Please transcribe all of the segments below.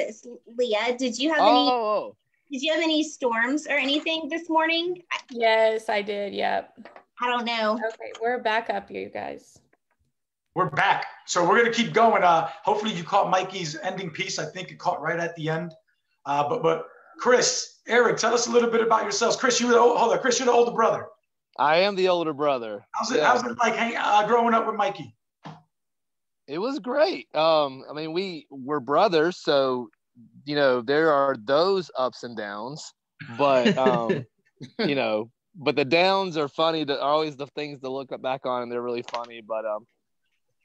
Texas. Leah, did you have Oh, any? oh, Did you have any storms or anything this morning? Yes, I did. Yep. I don't know. Okay, we're back up, here, you guys. We're back. So we're gonna keep going. Uh, hopefully you caught Mikey's ending piece. I think it caught right at the end. Uh, but but Chris, Eric, tell us a little bit about yourselves. Chris, you were the old, hold on. Chris, you're the older brother. I am the older brother. How's it? Yeah. How's it like hang, uh, growing up with Mikey? It was great. Um, I mean, we were brothers, so you know there are those ups and downs, but um, you know, but the downs are funny. That are always the things to look back on, and they're really funny. But um,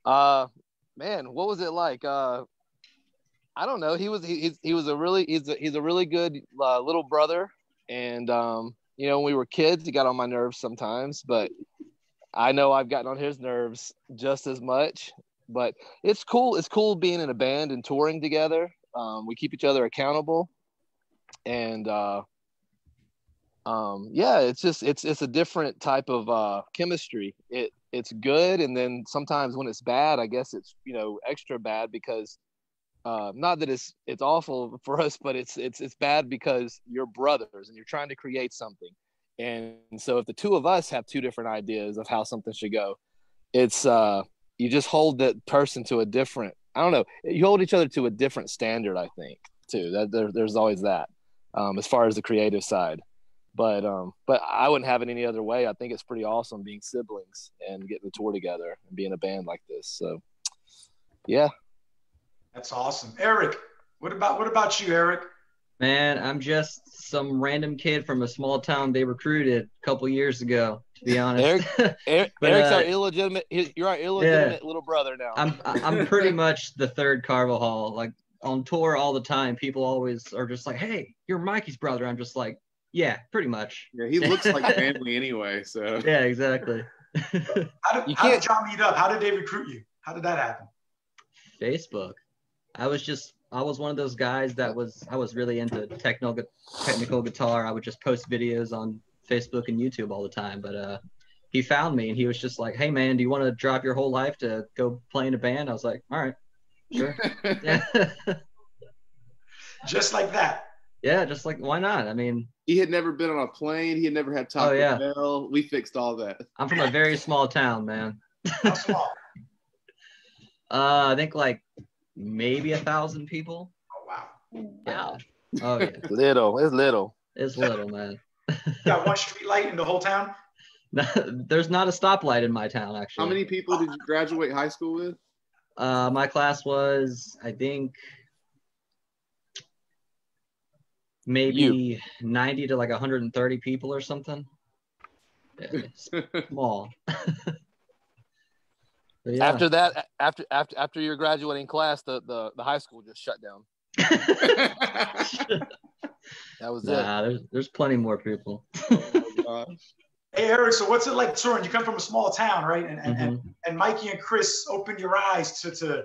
uh, man, what was it like? Uh, I don't know. He was he, he's- he was a really he's a, he's a really good uh, little brother, and um, you know, when we were kids, he got on my nerves sometimes, but I know I've gotten on his nerves just as much. But it's cool. It's cool being in a band and touring together. Um, we keep each other accountable, and uh, um, yeah, it's just it's it's a different type of uh, chemistry. It it's good, and then sometimes when it's bad, I guess it's you know extra bad because uh, not that it's it's awful for us, but it's it's it's bad because you're brothers and you're trying to create something. And so if the two of us have two different ideas of how something should go, it's uh you just hold that person to a different I don't know, you hold each other to a different standard, I think, too. That there, there's always that. Um, as far as the creative side. But um but I wouldn't have it any other way. I think it's pretty awesome being siblings and getting to tour together and being a band like this. So yeah. That's awesome, Eric. What about what about you, Eric? Man, I'm just some random kid from a small town they recruited a couple years ago, to be honest. Eric, But, Eric's uh, our illegitimate. he- You're our illegitimate little brother now. I'm I'm pretty much the third Carvajal. Like on tour all the time, people always are just like, "Hey, you're Mikey's brother." I'm just like, "Yeah, pretty much." Yeah, he looks like family anyway. So Yeah, exactly. How did, You how did can't- y'all meet up? How did they recruit you? How did that happen? Facebook. I was just I was one of those guys that was I was really into technical technical guitar. I would just post videos on Facebook and YouTube all the time. But uh, he found me and he was just like, "Hey man, do you want to drop your whole life to go play in a band?" I was like, "All right, sure." yeah, Just like that. yeah, just like why not? I mean, he had never been on a plane. He had never had Taco Oh, yeah. Bell. We fixed all that. I'm from a very small town, man. How small? Uh, I think like maybe a thousand people. oh wow. Yeah. Oh yeah, little. It's little. it's little, man. Got one street light in the whole town. There's not a stoplight in my town, actually. How many people did you graduate high school with? Uh, my class was, I think, maybe 90 to like 130 people or something. Yeah, small. But yeah. After that, after after after your graduating class, the the, the high school just shut down. That was it. nah, there's there's plenty more people. Gosh. Hey Eric, so what's it like touring? You come from a small town, right? And and, and, Mhm. and Mikey and Chris opened your eyes to to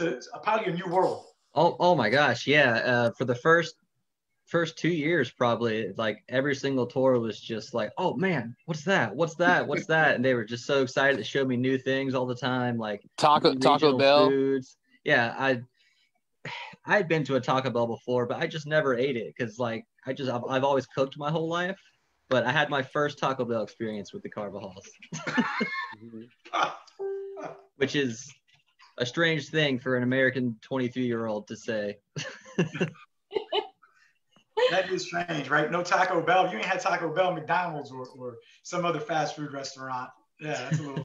to probably a new world. Oh, oh my gosh, yeah. Uh, for the first first two years, probably like every single tour was just like, oh man, what's that? What's that? What's that? And they were just so excited to show me new things all the time, like Taco Taco Bell. foods. Yeah, I I had been to a Taco Bell before, but I just never ate it because like I just I've, I've always cooked my whole life. But I had my first Taco Bell experience with the Carvajals, which is a strange thing for an American 23 year old to say. That is strange, right? No Taco Bell. You ain't had Taco Bell, McDonald's, or, or some other fast food restaurant. Yeah, that's a little